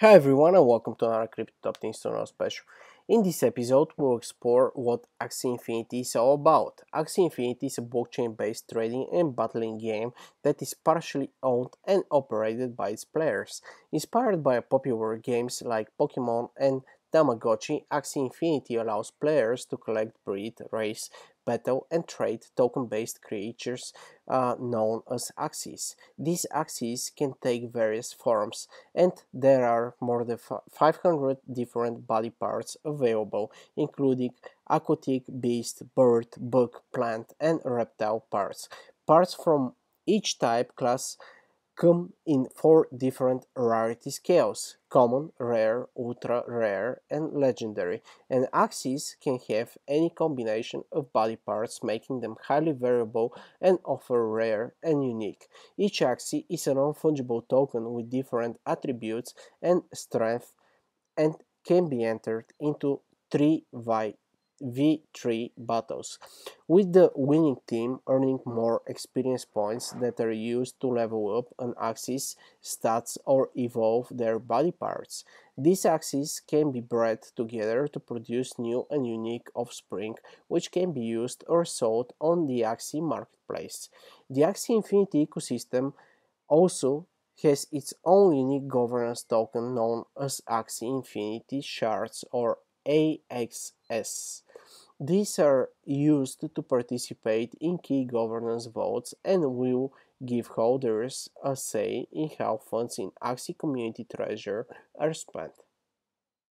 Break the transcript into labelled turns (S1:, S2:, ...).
S1: Hi everyone and welcome to another Crypto Top 10 Stoner special. In this episode, we'll explore what Axie Infinity is all about. Axie Infinity is a blockchain-based trading and battling game that is partially owned and operated by its players. Inspired by popular games like Pokemon and Tamagotchi, Axie Infinity allows players to collect, breed, race, battle, and trade token-based creatures uh, known as Axies. These Axies can take various forms, and there are more than 500 different body parts available, including aquatic, beast, bird, bug, plant, and reptile parts. Parts from each type class come in four different rarity scales common, rare, ultra rare, and legendary. And Axies can have any combination of body parts, making them highly variable and offer rare and unique. Each Axie is a non fungible token with different attributes and strength and can be entered into three V3 battles, with the winning team earning more experience points that are used to level up an Axie's stats or evolve their body parts. These Axies can be bred together to produce new and unique offspring, which can be used or sold on the Axie marketplace. The Axie Infinity ecosystem also has its own unique governance token known as Axie Infinity Shards or AXS. These are used to participate in key governance votes and will give holders a say in how funds in Axie Community Treasure are spent.